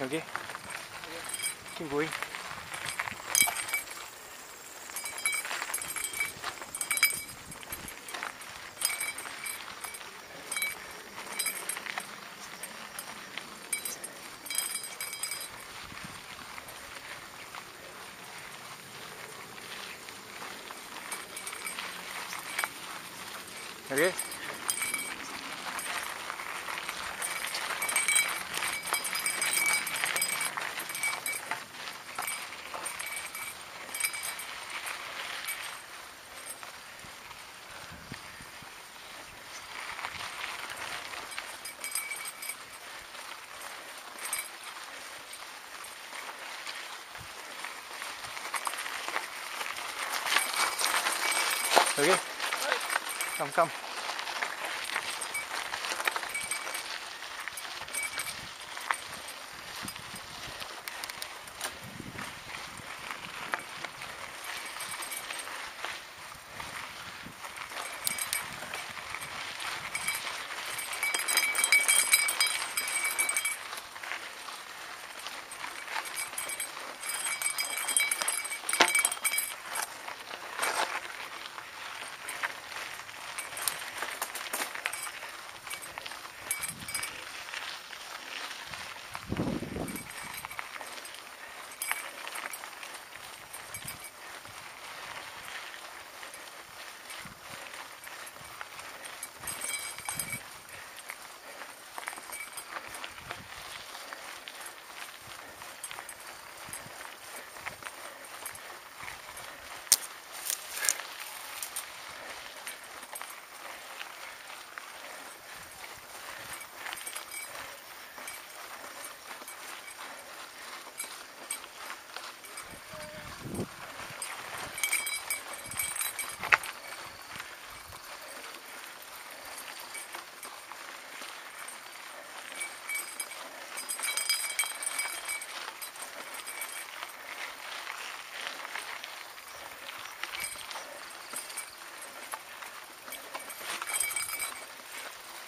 여기? 킹보이? 여기? 여기? 깜깜.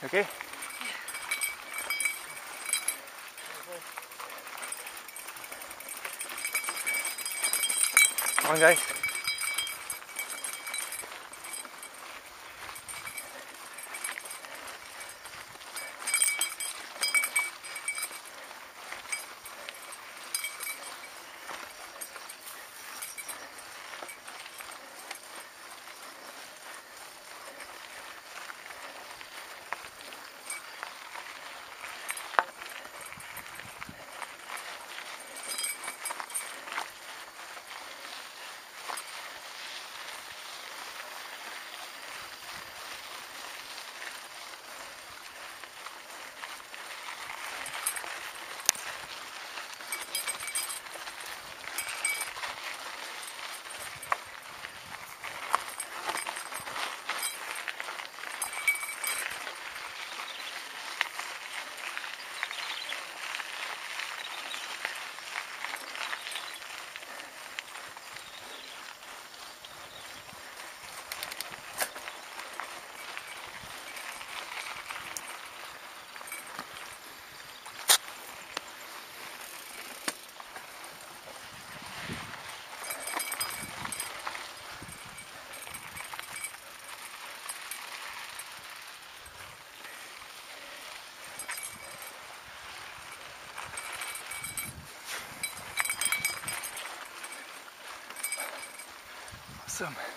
여기? On guys. Awesome.